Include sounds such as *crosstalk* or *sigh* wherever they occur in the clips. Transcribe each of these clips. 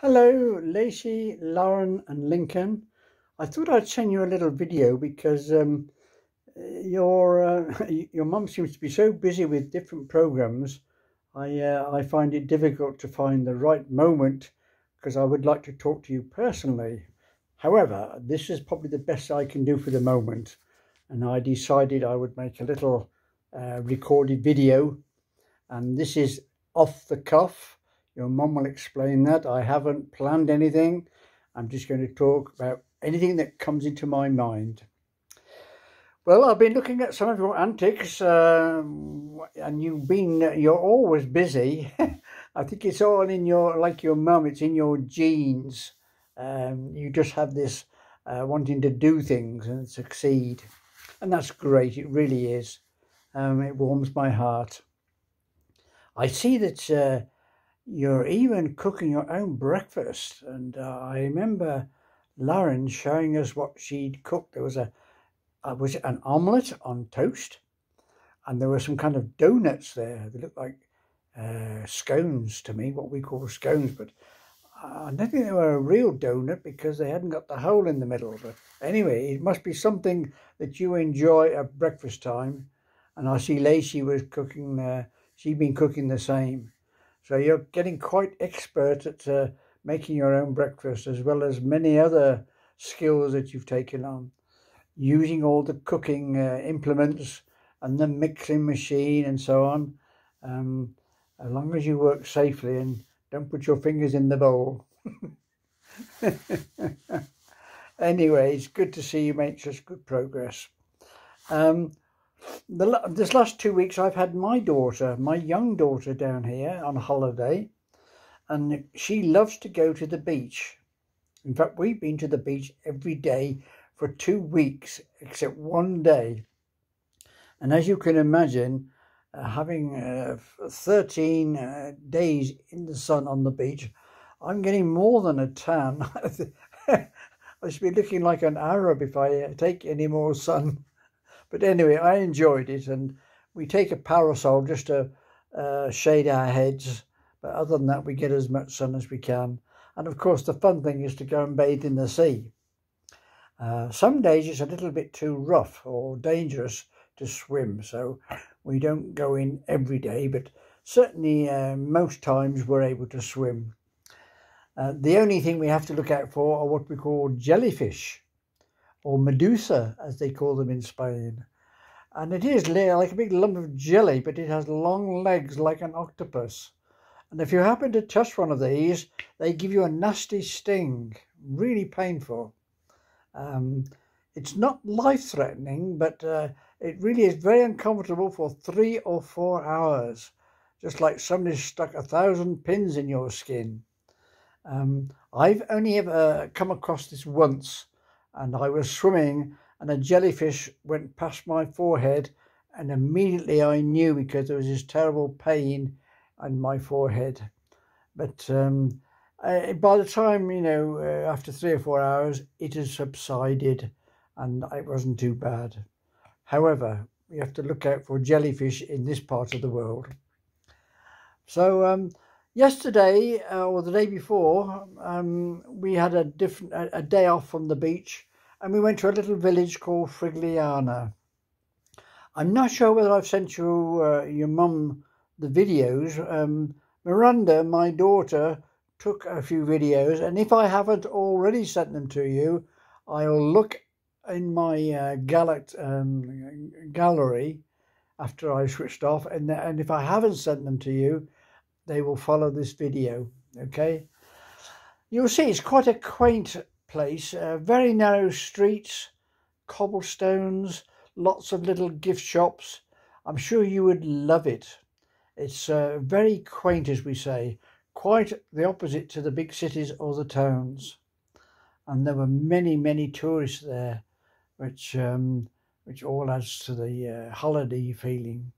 Hello, Lacey, Larryn, and Lincoln. I thought I'd send you a little video because um, your uh, *laughs* your mum seems to be so busy with different programs. I uh, I find it difficult to find the right moment because I would like to talk to you personally. However, this is probably the best I can do for the moment, and I decided I would make a little uh, recorded video, and this is off the cuff your mum will explain that. I haven't planned anything. I'm just going to talk about anything that comes into my mind. Well, I've been looking at some of your antics, uh, and you've been, you're always busy. *laughs* I think it's all in your, like your mum, it's in your genes. Um, you just have this uh, wanting to do things and succeed. And that's great, it really is. Um, it warms my heart. I see that uh, you're even cooking your own breakfast. And uh, I remember Larryn showing us what she'd cooked. There was a, uh, was it an omelette on toast? And there were some kind of donuts there. They looked like uh, scones to me, what we call scones, but I don't think they were a real donut because they hadn't got the hole in the middle. But anyway, it must be something that you enjoy at breakfast time. And I see Lacey was cooking, uh, she'd been cooking the same. So you're getting quite expert at uh, making your own breakfast as well as many other skills that you've taken on. Using all the cooking uh, implements and the mixing machine and so on. Um, as long as you work safely and don't put your fingers in the bowl. *laughs* anyway, it's good to see you make such good progress. Um, the, this last two weeks I've had my daughter, my young daughter down here on holiday and she loves to go to the beach. In fact, we've been to the beach every day for two weeks except one day. And as you can imagine, uh, having uh, 13 uh, days in the sun on the beach, I'm getting more than a tan. *laughs* I should be looking like an Arab if I uh, take any more sun. But anyway, I enjoyed it, and we take a parasol just to uh, shade our heads. But other than that, we get as much sun as we can. And of course, the fun thing is to go and bathe in the sea. Uh, some days it's a little bit too rough or dangerous to swim, so we don't go in every day, but certainly uh, most times we're able to swim. Uh, the only thing we have to look out for are what we call jellyfish or Medusa, as they call them in Spain. And it is like a big lump of jelly, but it has long legs like an octopus. And if you happen to touch one of these, they give you a nasty sting, really painful. Um, it's not life-threatening, but uh, it really is very uncomfortable for three or four hours, just like somebody's stuck a thousand pins in your skin. Um, I've only ever come across this once, and I was swimming and a jellyfish went past my forehead and immediately I knew because there was this terrible pain on my forehead. But um, I, by the time, you know, uh, after three or four hours, it has subsided and it wasn't too bad. However, you have to look out for jellyfish in this part of the world. So um, yesterday uh, or the day before, um, we had a different a, a, day off from the beach, and we went to a little village called Frigiliana. I'm not sure whether I've sent you uh, your mum the videos. Um, Miranda, my daughter, took a few videos, and if I haven't already sent them to you, I'll look in my uh, gallet, um, gallery after I switched off, and, and if I haven't sent them to you, they will follow this video, okay? You'll see it's quite a quaint place, uh, very narrow streets, cobblestones, lots of little gift shops. I'm sure you would love it. It's uh, very quaint, as we say, quite the opposite to the big cities or the towns. And there were many, many tourists there, which um, which all adds to the uh, holiday feeling.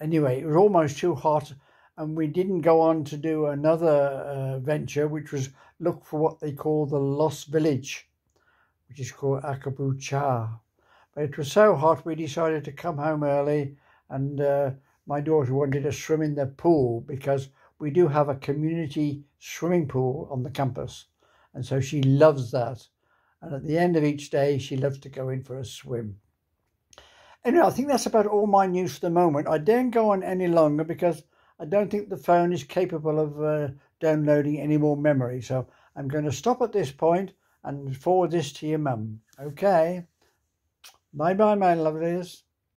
Anyway, it was almost too hot and we didn't go on to do another uh, venture, which was look for what they call the Lost Village, which is called Acebuchal. But it was so hot, we decided to come home early, and uh, my daughter wanted to swim in the pool because we do have a community swimming pool on the campus. And so she loves that. And at the end of each day, she loves to go in for a swim. Anyway, I think that's about all my news for the moment. I don't go on any longer because I don't think the phone is capable of uh, downloading any more memory. So I'm going to stop at this point and forward this to your mum. Okay. Bye bye, my lovelies.